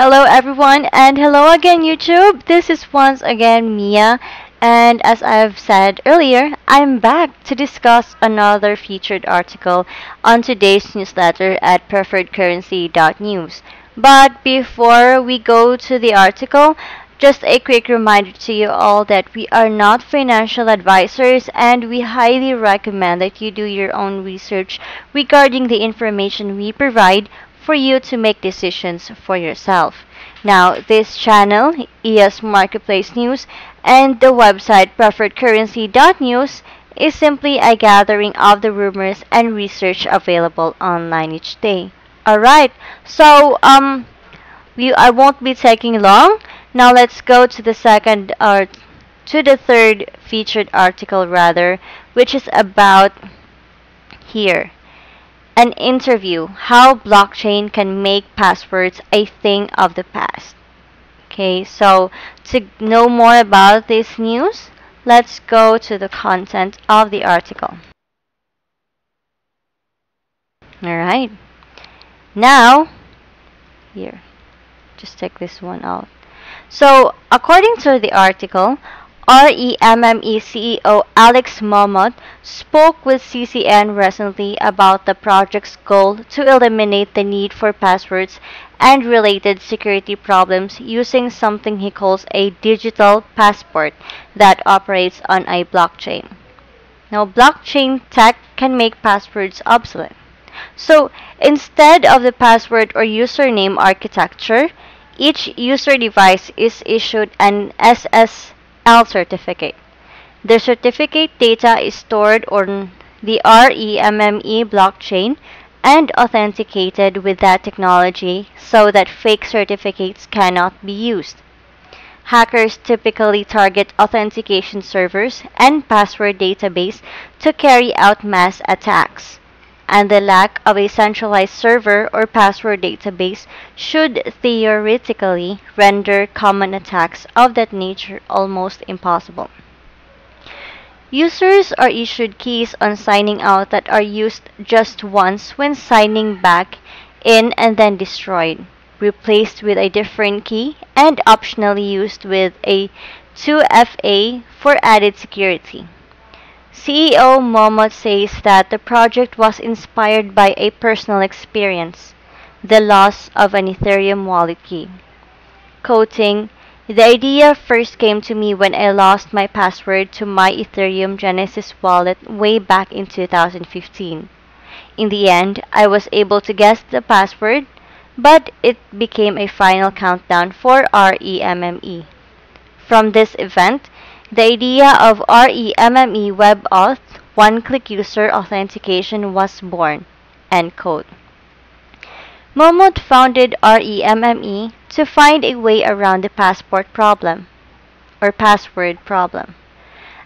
Hello everyone and hello again YouTube. This is once again Mia and as I've said earlier, I'm back to discuss another featured article on today's newsletter at preferredcurrency.news. But before we go to the article, just a quick reminder to you all that we are not financial advisors and we highly recommend that you do your own research regarding the information we provide for you to make decisions for yourself. Now, this channel, EOS Marketplace News, and the website preferredcurrency.news is simply a gathering of the rumors and research available online each day. Alright, so um, we I won't be taking long. Now let's go to the second or to the third featured article rather, which is about here an interview how blockchain can make passwords a thing of the past. Okay, so to know more about this news, let's go to the content of the article. Alright, now, here, just take this one out. So, according to the article, REMME CEO Alex Momot spoke with CCN recently about the project's goal to eliminate the need for passwords and related security problems using something he calls a digital passport that operates on a blockchain. Now, blockchain tech can make passwords obsolete. So, instead of the password or username architecture, each user device is issued an SS L certificate. The certificate data is stored on the REMME blockchain and authenticated with that technology so that fake certificates cannot be used. Hackers typically target authentication servers and password database to carry out mass attacks and the lack of a centralized server or password database should theoretically render common attacks of that nature almost impossible. Users are issued keys on signing out that are used just once when signing back in and then destroyed, replaced with a different key, and optionally used with a 2FA for added security. CEO Momot says that the project was inspired by a personal experience, the loss of an Ethereum wallet key. Quoting, the idea first came to me when I lost my password to my Ethereum Genesis wallet way back in 2015. In the end, I was able to guess the password, but it became a final countdown for REMME. From this event, the idea of REMME WebAuth one-click user authentication was born. End quote. Momot founded REMME to find a way around the passport problem or password problem.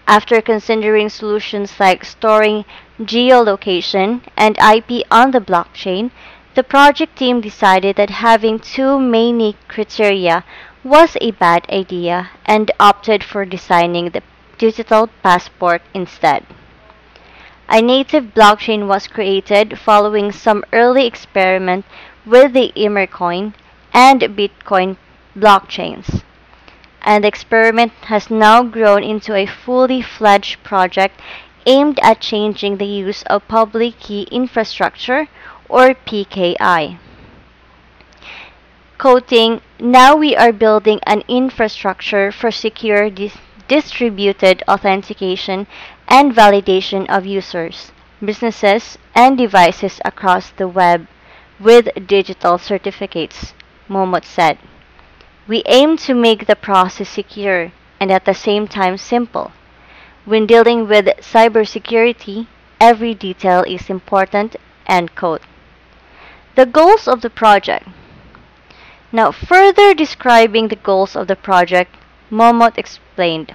After considering solutions like storing geolocation and IP on the blockchain, the project team decided that having too many criteria was a bad idea and opted for designing the digital passport instead. A native blockchain was created following some early experiment with the Emercoin and Bitcoin blockchains. And the experiment has now grown into a fully fledged project aimed at changing the use of public key infrastructure or PKI. Quoting, now we are building an infrastructure for secure dis distributed authentication and validation of users, businesses, and devices across the web with digital certificates, Momot said. We aim to make the process secure and at the same time simple. When dealing with cybersecurity, every detail is important, end quote. The goals of the project now, further describing the goals of the project, Momot explained,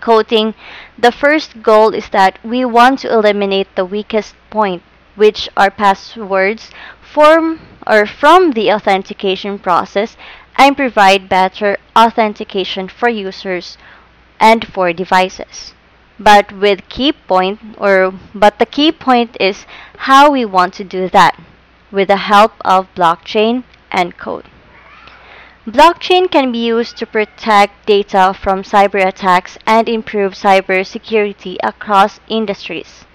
quoting, The first goal is that we want to eliminate the weakest point, which are passwords form or from the authentication process and provide better authentication for users and for devices. But with key point or but the key point is how we want to do that with the help of blockchain and code. Blockchain can be used to protect data from cyber attacks and improve cybersecurity across industries.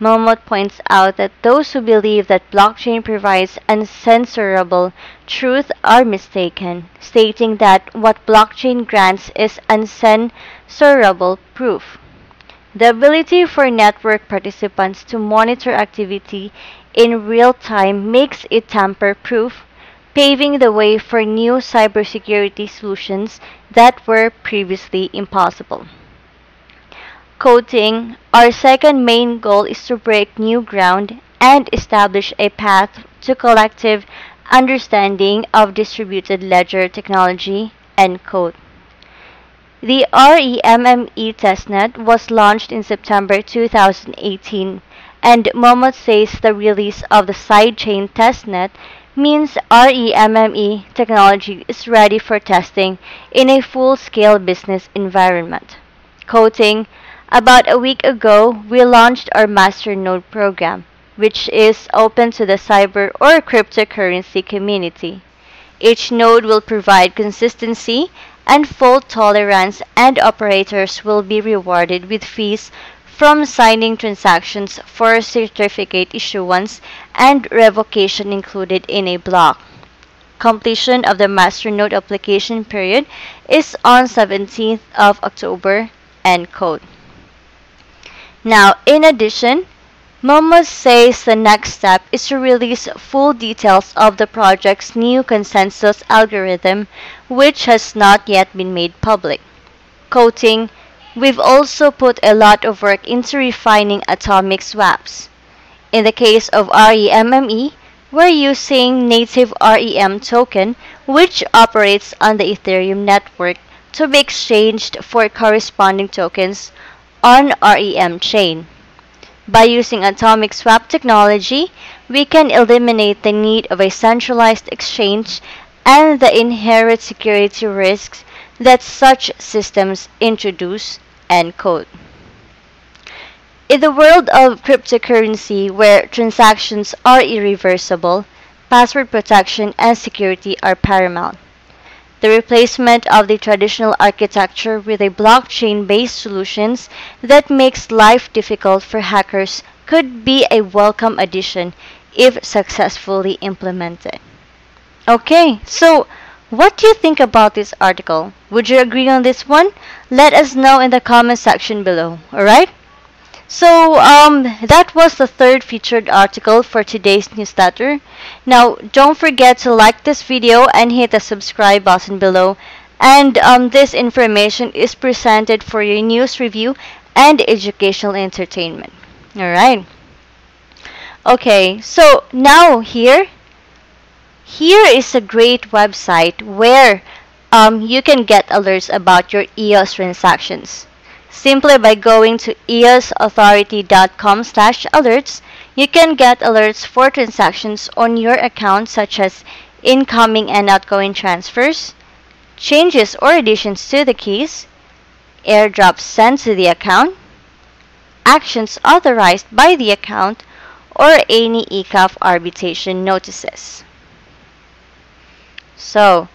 Momot points out that those who believe that blockchain provides uncensorable truth are mistaken, stating that what blockchain grants is uncensorable proof. The ability for network participants to monitor activity in real time makes it tamper proof, paving the way for new cybersecurity solutions that were previously impossible. Quoting, our second main goal is to break new ground and establish a path to collective understanding of distributed ledger technology, end quote. The REMME testnet was launched in September 2018, and Momot says the release of the sidechain testnet means REMME technology is ready for testing in a full-scale business environment. Quoting, about a week ago, we launched our Masternode program, which is open to the cyber or cryptocurrency community. Each node will provide consistency and fault tolerance and operators will be rewarded with fees from signing transactions for certificate issuance and revocation included in a block. Completion of the Masternode application period is on 17th of October, end code. Now, in addition, Momot says the next step is to release full details of the project's new consensus algorithm, which has not yet been made public. Quoting, We've also put a lot of work into refining atomic swaps. In the case of REMME, we're using native REM token, which operates on the Ethereum network, to be exchanged for corresponding tokens on REM chain. By using atomic swap technology, we can eliminate the need of a centralized exchange and the inherent security risks that such systems introduce. End quote. In the world of cryptocurrency where transactions are irreversible, password protection and security are paramount. The replacement of the traditional architecture with a blockchain-based solutions that makes life difficult for hackers could be a welcome addition if successfully implemented. Okay, so what do you think about this article? Would you agree on this one? Let us know in the comment section below, alright? So, um, that was the third featured article for today's newsletter. Now, don't forget to like this video and hit the subscribe button below. And um, this information is presented for your news review and educational entertainment. Alright. Okay, so now here, here is a great website where um, you can get alerts about your EOS transactions. Simply by going to eosauthority.com slash alerts, you can get alerts for transactions on your account such as incoming and outgoing transfers, changes or additions to the keys, airdrops sent to the account, actions authorized by the account, or any ECAF arbitration notices. So,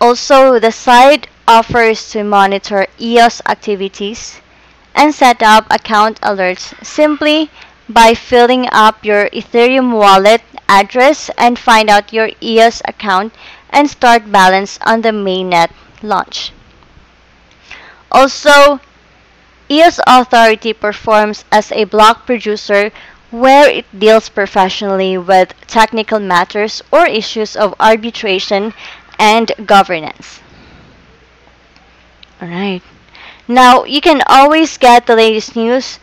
also the site offers to monitor EOS activities and set up account alerts simply by filling up your Ethereum wallet address and find out your EOS account and start balance on the mainnet launch. Also, EOS Authority performs as a block producer where it deals professionally with technical matters or issues of arbitration and governance. Alright. Now, you can always get the latest news,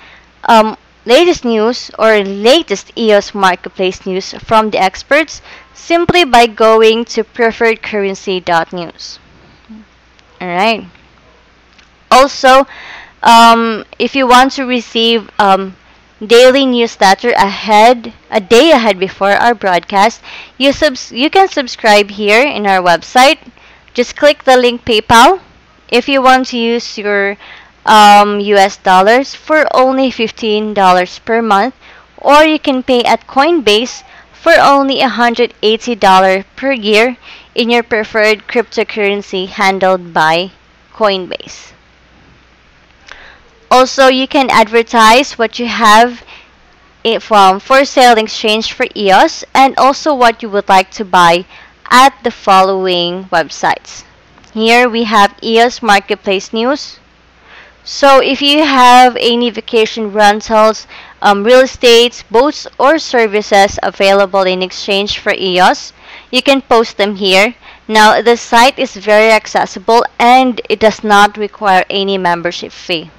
um, latest news or latest EOS marketplace news from the experts simply by going to preferredcurrency.news. Alright. Also, um, if you want to receive um, daily newsletter ahead, a day ahead before our broadcast, you subs you can subscribe here in our website. Just click the link PayPal if you want to use your um, US dollars for only $15 per month, or you can pay at Coinbase for only $180 per year in your preferred cryptocurrency handled by Coinbase. Also, you can advertise what you have from for sale exchange for EOS and also what you would like to buy at the following websites. Here we have EOS Marketplace News. So if you have any vacation rentals, um, real estates, boats, or services available in exchange for EOS, you can post them here. Now the site is very accessible and it does not require any membership fee.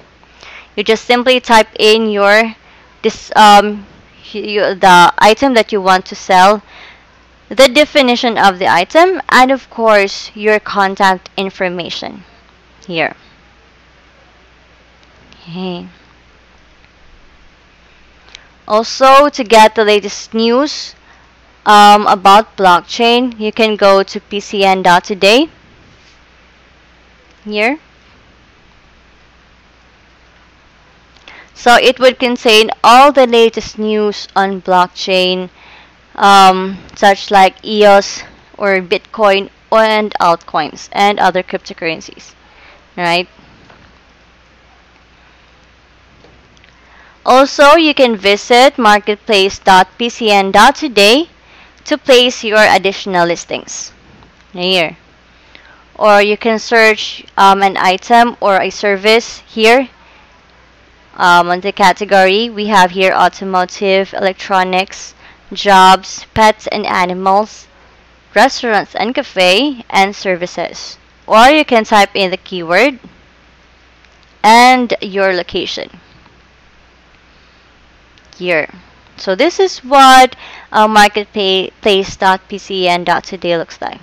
You just simply type in your this um, you, the item that you want to sell, the definition of the item, and of course your contact information here. Okay. Also, to get the latest news um, about blockchain, you can go to pcn.today here. So it would contain all the latest news on blockchain, um, such like EOS or Bitcoin and altcoins and other cryptocurrencies, right? Also, you can visit marketplace.pcn.today to place your additional listings here. Or you can search um, an item or a service here um, on the category, we have here automotive, electronics, jobs, pets and animals, restaurants and cafe, and services. Or you can type in the keyword and your location here. So this is what uh, marketplace.pcn.today looks like.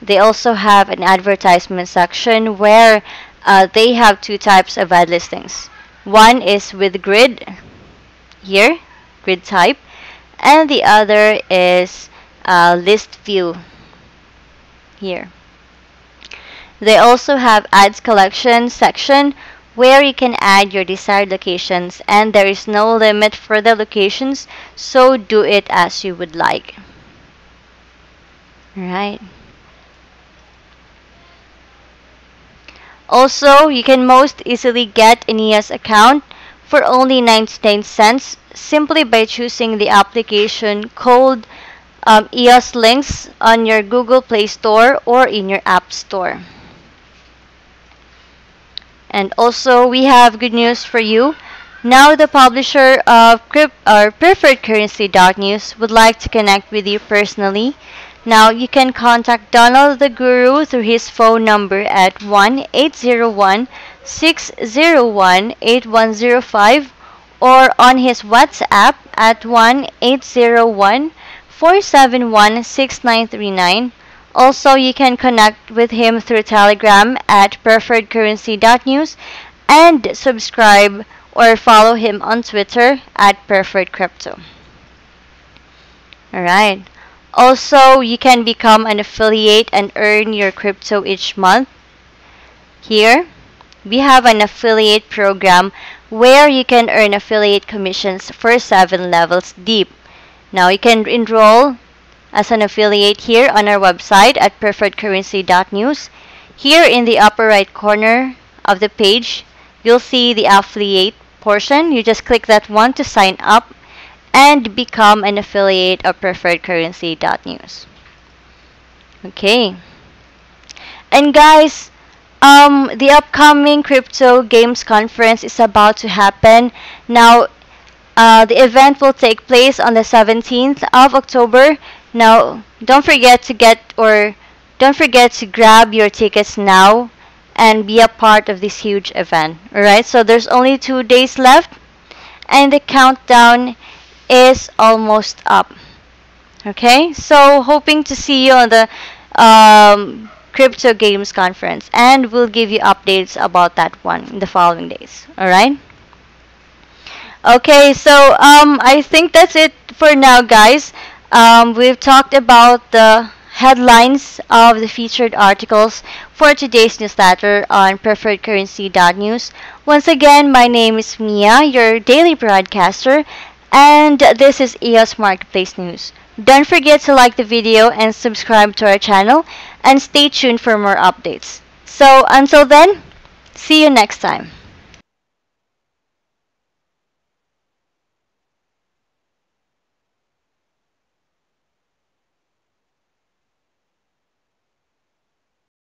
They also have an advertisement section where uh, they have two types of ad listings. One is with grid here, grid type, and the other is uh, list view here. They also have ads collection section where you can add your desired locations and there is no limit for the locations so do it as you would like. Alright. Also, you can most easily get an EOS account for only 99 cents simply by choosing the application called um, EOSlynx on your Google Play Store or in your App Store. And also, we have good news for you. Now, the publisher of Crypt or Preferred Currency News would like to connect with you personally now you can contact Donald the Guru through his phone number at 1-801-601-8105 or on his WhatsApp at 1-801-471-6939. Also, you can connect with him through Telegram at preferredcurrency.news and subscribe or follow him on Twitter at preferredcrypto. Alright. Also, you can become an affiliate and earn your crypto each month. Here, we have an affiliate program where you can earn affiliate commissions for 7 levels deep. Now, you can enroll as an affiliate here on our website at preferredcurrency.news. Here in the upper right corner of the page, you'll see the affiliate portion. You just click that one to sign up and become an affiliate of preferredcurrency.news. Okay. And guys, um, the upcoming crypto games conference is about to happen. Now, uh, the event will take place on the 17th of October. Now, don't forget to get or don't forget to grab your tickets now and be a part of this huge event. Alright, so there's only two days left and the countdown is almost up. Okay, so hoping to see you on the um, Crypto Games Conference, and we'll give you updates about that one in the following days. All right. Okay, so um, I think that's it for now, guys. Um, we've talked about the headlines of the featured articles for today's newsletter on preferredcurrency.news. Once again, my name is Mia, your daily broadcaster, and this is EOS Marketplace News. Don't forget to like the video and subscribe to our channel and stay tuned for more updates. So until then, see you next time.